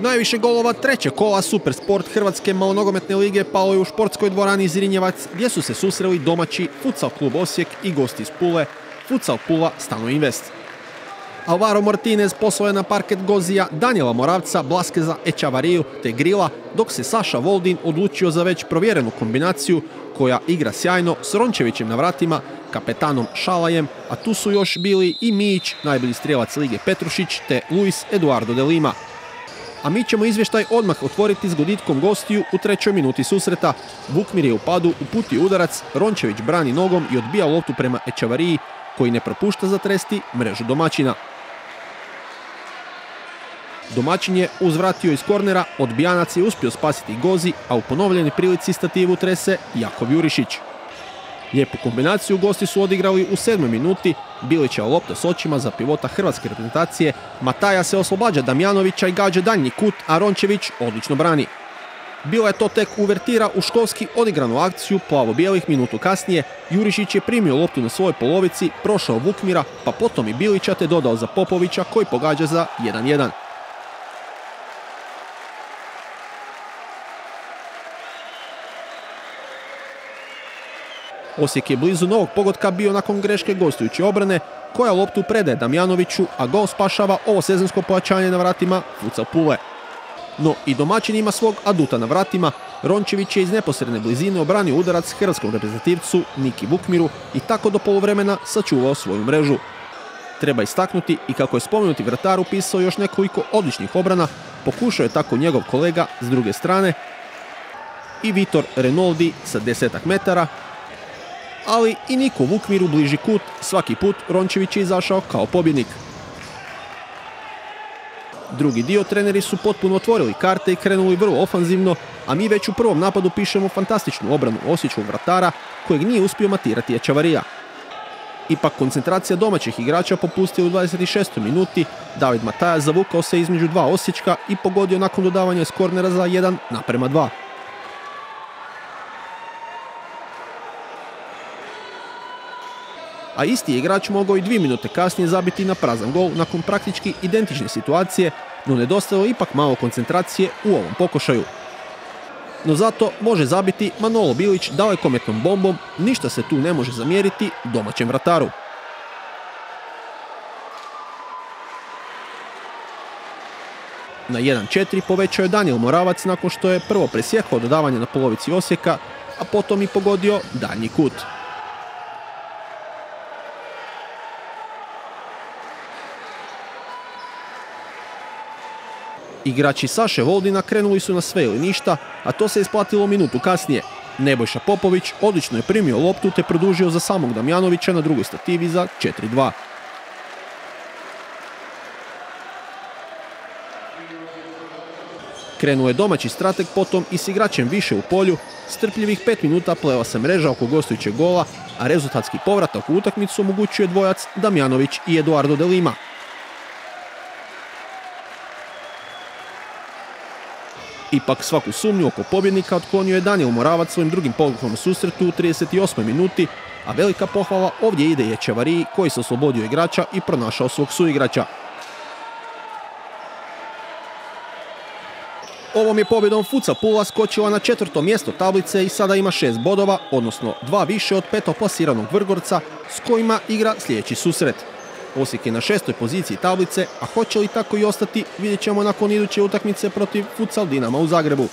Najviše golova treće kola Supersport Hrvatske malonogometne lige palo je u športskoj dvorani Zirinjevac gdje su se susreli domaći Futsal klub Osijek i gosti iz Pule, Futsal Pula Stano Invest. Alvaro Martinez poslao je na parket Gozija, Danijela Moravca, Blaskeza, Echavariju te Grila, dok se Saša Voldin odlučio za već provjerenu kombinaciju koja igra sjajno s Rončevićem na vratima, kapetanom Šalajem, a tu su još bili i Mijić, najbolji strijelac Lige Petrušić, te Luis Eduardo de Lima. A mi ćemo izvještaj odmah otvoriti s goditkom gostiju u trećoj minuti susreta. Vukmir je u padu, uputi udarac, Rončević brani nogom i odbija loptu prema Echavariji, koji ne propušta zatresti mrežu domaćina. Domaćin je uzvratio iz kornera, odbijanac je uspio spasiti Gozi, a u ponovljeni prilici stativu trese Jakov Jurišić. Lijepu kombinaciju gosti su odigrali u sedmoj minuti, Bilića lopta s očima za pivota hrvatske reprezentacije, Mataja se oslobađa Damjanovića i gađa daljnji kut, a Rončević odlično brani. Bila je to tek uvertira u školski odigranu akciju plavo-bijelih minutu kasnije. Jurišić je primio loptu na svojoj polovici, prošao Vukmira, pa potom i Bilića te dodao za Popovića koji pogađa za 1-1. Osijek je blizu novog pogotka bio nakon greške gostujuće obrane, koja loptu predaje Damjanoviću, a gol spašava ovo sezonsko pojačanje na vratima Futsal Pule. No i domaćin ima svog aduta na vratima, Rončević je iz neposredne blizine obranio udarac hrvatskom reprezentativcu Niki Vukmiru i tako do poluvremena sačuvao svoju mrežu. Treba istaknuti i kako je spomenuti vratar upisao još nekoliko odličnih obrana, pokušao je tako njegov kolega s druge strane i Vitor Renoldi sa desetak metara, ali i Niko Vukmiru bliži kut, svaki put Rončević je izašao kao pobjednik. Drugi dio treneri su potpuno otvorili karte i krenuli vrlo ofanzivno, a mi već u prvom napadu pišemo fantastičnu obranu osjećog vratara kojeg nije uspio matirati Ečavarija. Ipak koncentracija domaćih igrača popustila u 26. minuti, David Mataja zavukao se između dva osječka i pogodio nakon dodavanja iz kornera za 1 naprema 2. a isti igrač mogao i dvije minute kasnije zabiti na prazan gol nakon praktički identične situacije, no nedostajalo ipak malo koncentracije u ovom pokušaju. No zato može zabiti Manolo Bilić dalekometnom bombom, ništa se tu ne može zamjeriti domaćem vrataru. Na 1-4 povećao je Daniel Moravac nakon što je prvo presjekao dodavanje na polovici Osijeka, a potom i pogodio daljnji kut. Igrači Saše Voldina krenuli su na sve ili ništa, a to se isplatilo minutu kasnije. Nebojša Popović odlično je primio loptu te produžio za samog Damjanovića na drugoj stativi za 4-2. Krenuo je domaći strateg potom i s igračem više u polju, strpljivih pet minuta pleva se mreža oko gostujućeg gola, a rezultatski povratak u utakmicu omogućuje dvojac Damjanović i Eduardo de Ipak svaku sumnju oko pobjednika otklonio je Daniel Moravac svojim drugim pogledom susretu u 38. minuti, a velika pohvala ovdje ide je Čevariji koji se oslobodio igrača i pronašao svog suigrača. Ovom je pobjedom Fuca Pula skočila na četvrto mjesto tablice i sada ima šest bodova, odnosno dva više od petoplasiranog Vrgorca s kojima igra sljedeći susret. Osijek je na šestoj poziciji tablice, a hoće li tako i ostati vidjet ćemo nakon iduće utakmice protiv Futsal Dinama u Zagrebu.